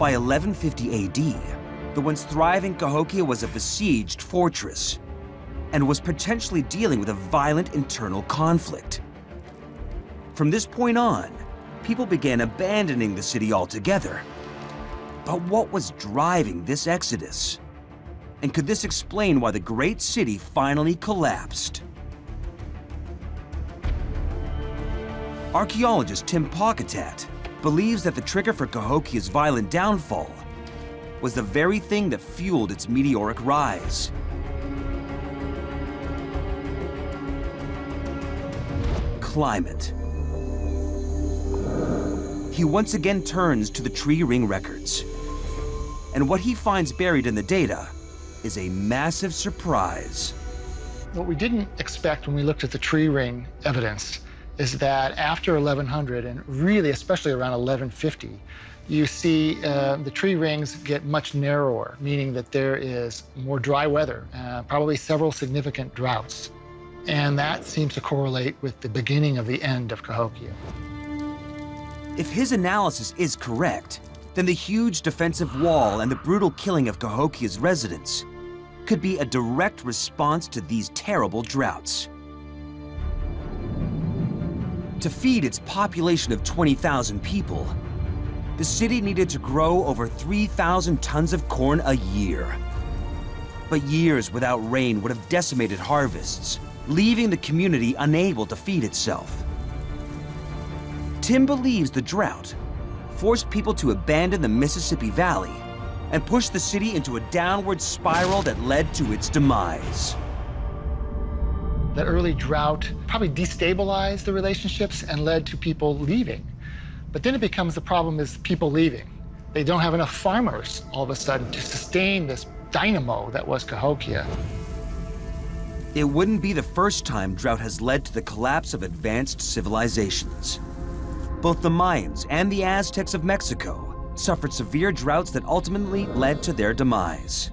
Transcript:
By 1150 AD, the once thriving Cahokia was a besieged fortress and was potentially dealing with a violent internal conflict. From this point on, people began abandoning the city altogether. But what was driving this exodus? And could this explain why the great city finally collapsed? Archaeologist Tim Pauketat believes that the trigger for Cahokia's violent downfall was the very thing that fueled its meteoric rise. Climate. He once again turns to the tree ring records. And what he finds buried in the data is a massive surprise. What we didn't expect when we looked at the tree ring evidence is that after 1100, and really especially around 1150, you see uh, the tree rings get much narrower, meaning that there is more dry weather, uh, probably several significant droughts. And that seems to correlate with the beginning of the end of Cahokia. If his analysis is correct, then the huge defensive wall and the brutal killing of Cahokia's residents could be a direct response to these terrible droughts. To feed its population of 20,000 people, the city needed to grow over 3,000 tons of corn a year. But years without rain would have decimated harvests, leaving the community unable to feed itself. Tim believes the drought forced people to abandon the Mississippi Valley and pushed the city into a downward spiral that led to its demise. The early drought probably destabilized the relationships and led to people leaving. But then it becomes the problem is people leaving. They don't have enough farmers all of a sudden to sustain this dynamo that was Cahokia. It wouldn't be the first time drought has led to the collapse of advanced civilizations. Both the Mayans and the Aztecs of Mexico suffered severe droughts that ultimately led to their demise.